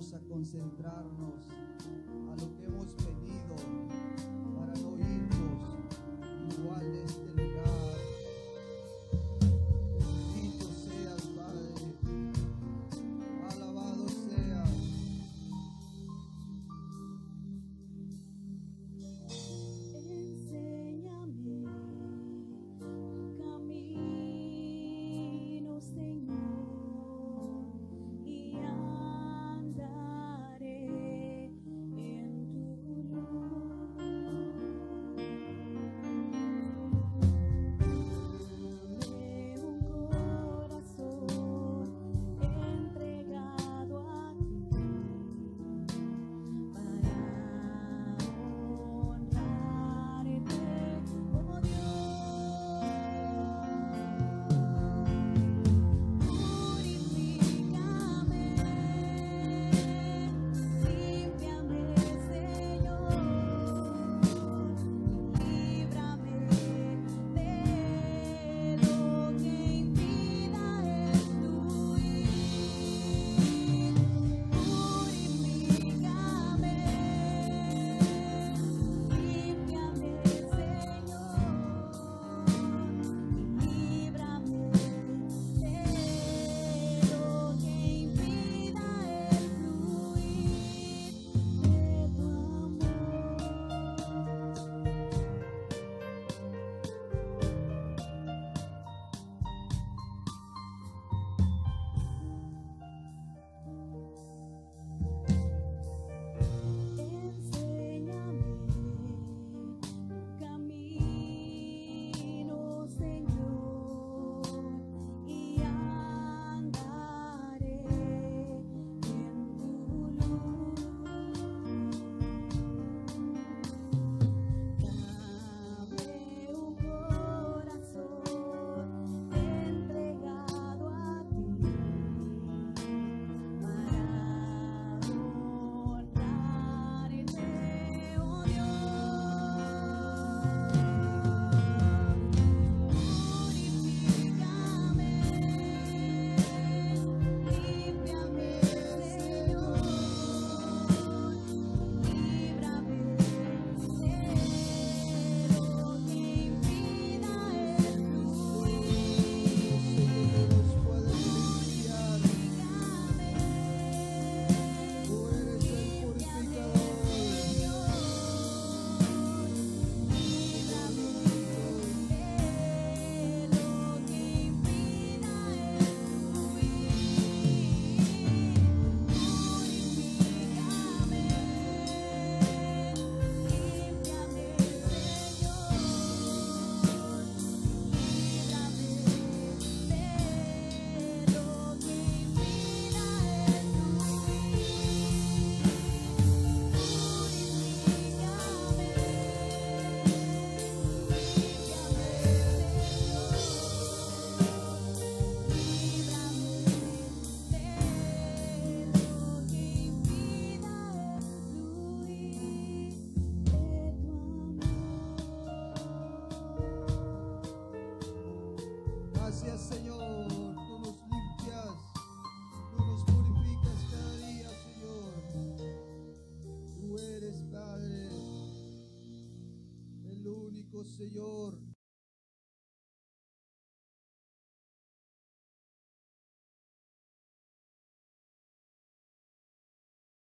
a concentrarnos a lo que hemos pedido. Gracias Señor, tú nos limpias, tú nos purificas cada día Señor. Tú eres Padre, el único Señor.